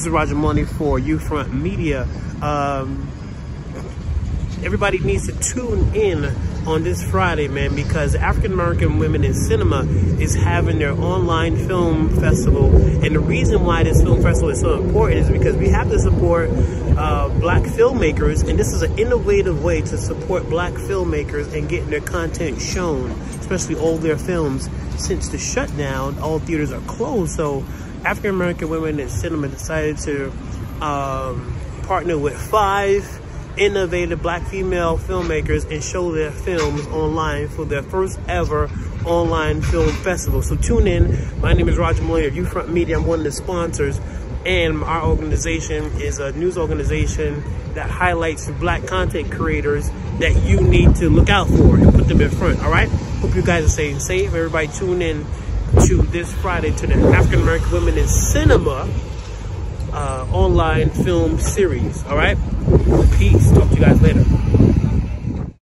This is Roger Maloney for Ufront Media. Um, everybody needs to tune in on this Friday, man, because African American Women in Cinema is having their online film festival. And the reason why this film festival is so important is because we have to support uh, black filmmakers, and this is an innovative way to support black filmmakers and getting their content shown, especially all their films. Since the shutdown, all theaters are closed, so African American Women in Cinema decided to um, partner with five innovative black female filmmakers and show their films online for their first ever online film festival. So tune in. My name is Roger Maloney of Media. I'm one of the sponsors. And our organization is a news organization that highlights black content creators that you need to look out for and put them in front. All right. Hope you guys are staying safe. Everybody tune in to this Friday to the African American Women in Cinema uh, online film series. All right. Peace. Talk to you guys later.